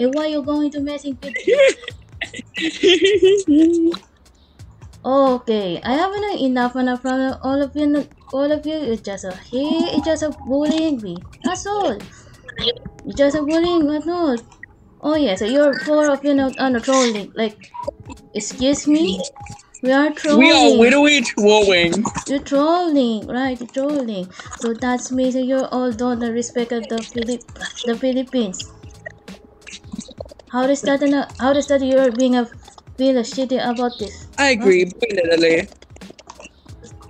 And why you going to messing with me? Okay, I have enough enough from all of you. All of you, it's just a he, it's just a bullying me. That's all. It's just a bullying, that's all. Oh yeah, so you're four of you know on a trolling. Like, excuse me, we are trolling. We are literally trolling. You're trolling, right? You're trolling. So that's means that you're all don't respect the Philip, the Philippines. How does that? How does that you're being a feel shitty about this? I agree, huh? literally.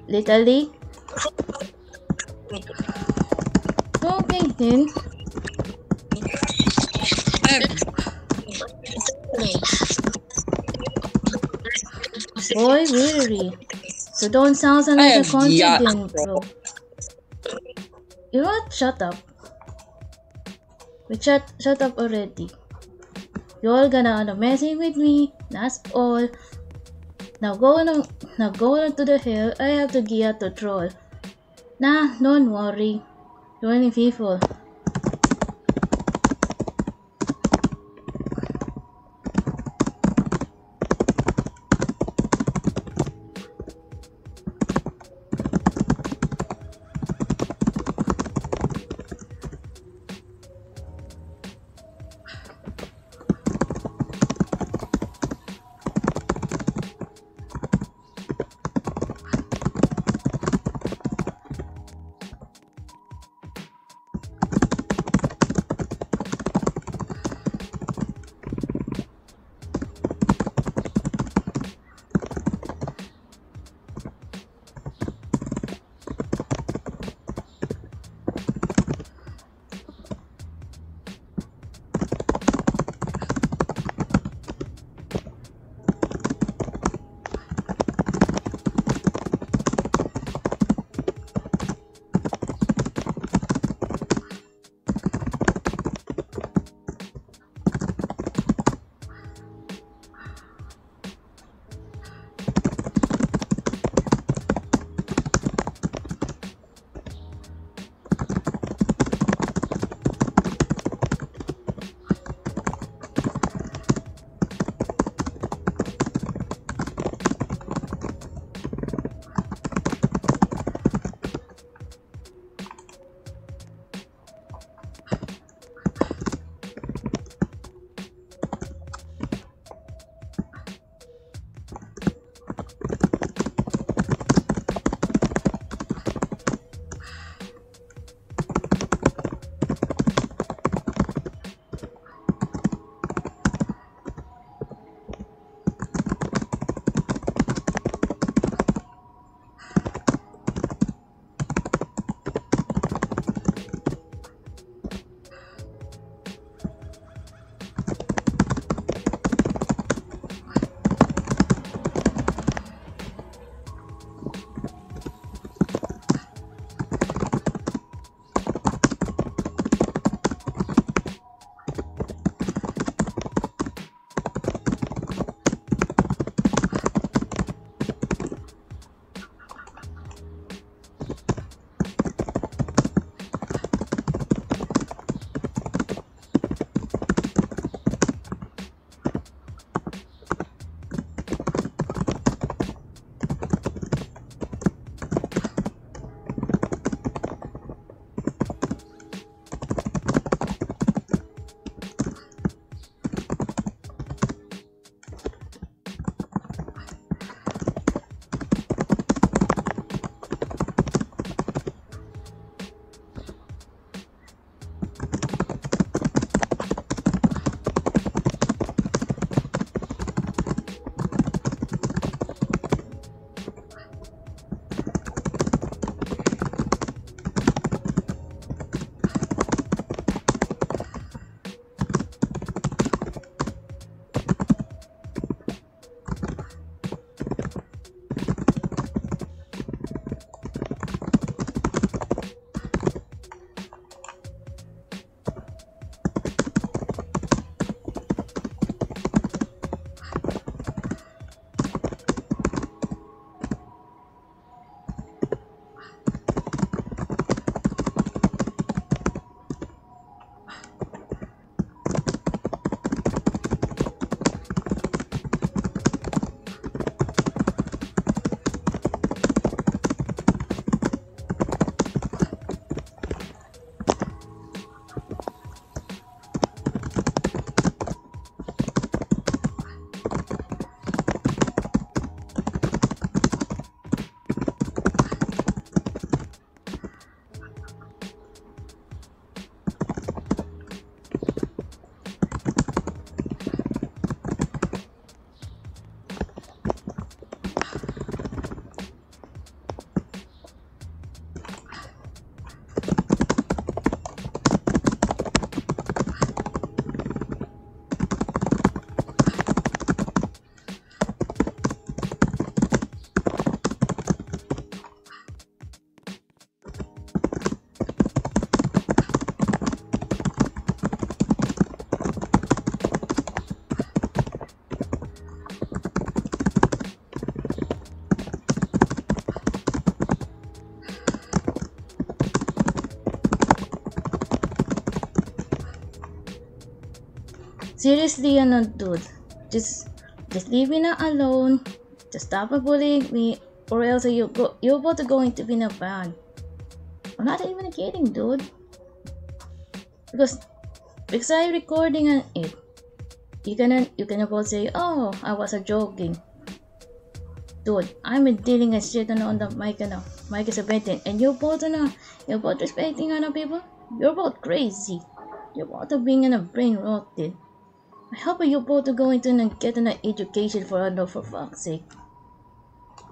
Literally. Okay then. Boy, really. So don't sound like a confident, bro. You know what? Shut up. We shut shut up already. You all gonna end up messing with me. That's all. Now go on, now go on to the hill. I have to gear to troll. Nah, don't worry. 20 people. Seriously, ano, dude. Just, just leave me not alone. Just stop bullying me, or else you go, you're both going to be in a ban. I'm not even kidding, dude. Because, because I'm recording on it. You can, you can both say, oh, I was a joking. Dude, I'm dealing a shit on the mic and mic is a betting, and you're both are you're both respecting other people. You're both crazy. You're both being in a brain rotted. I hope you both are going to get an education for a for fuck's sake.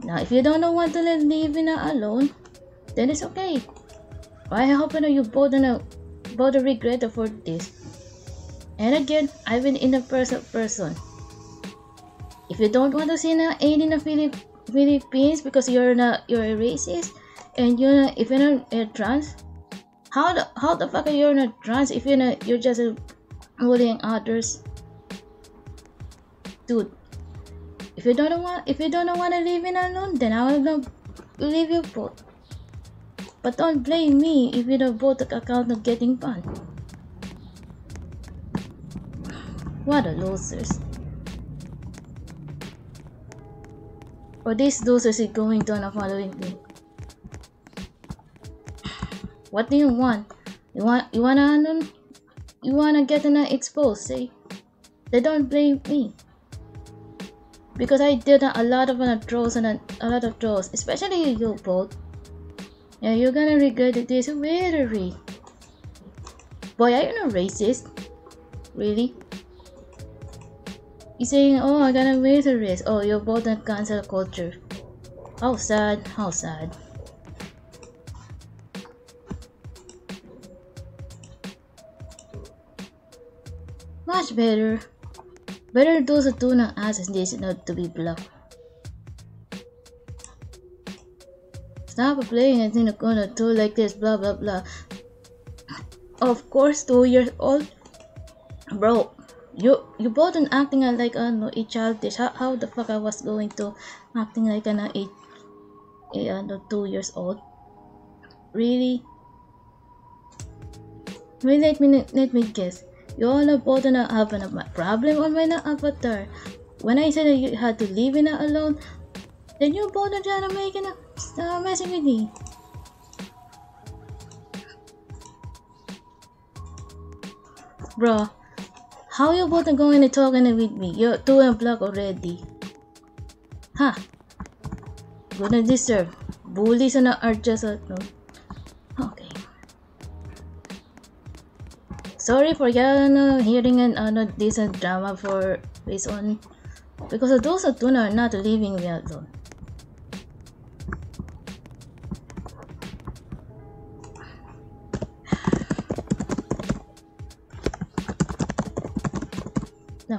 Now, if you don't want to live in alone, then it's okay. But I hope you both are both regret for this. And again, I've been in a person person. If you don't want to see an aid in the Philippines because you're not you're a racist and you're not, if you're not a trans, how the how the fuck are you not trans if you're not you're just bullying others? Dude if you don't want if you don't want to live in alone then i will not leave you both but don't blame me if you don't both account of getting fun what a losers. Or these losers is going to the following thing. What do you want? You want you wanna you wanna get an exposed say eh? they don't blame me because I did a lot of uh, draws and a, lot of draws, especially you both. Yeah, you're gonna regret this very. Boy, are you not racist? Really? You're saying, oh, I'm gonna wait a race. Oh, you're both in cancel culture. How sad, how sad. Much better. Better do not ask this not to be blocked. Stop playing and think gonna do like this, blah blah blah. Of course, two years old, bro. You you both an acting like uh, no, a childish. How, how the fuck I was going to acting like an uh, a, a no, two years old? Really? Wait, let me let me guess. You all both not have a problem on my avatar. When I said that you had to leave it alone, then you both are trying to make it stop messing with me. Bro, how you both are going to talking with me? You're two and block already. Huh? Gonna deserve. Bullies are just a no. Sorry for uh, hearing an uh, decent drama for this one because those two are not living well alone. Now.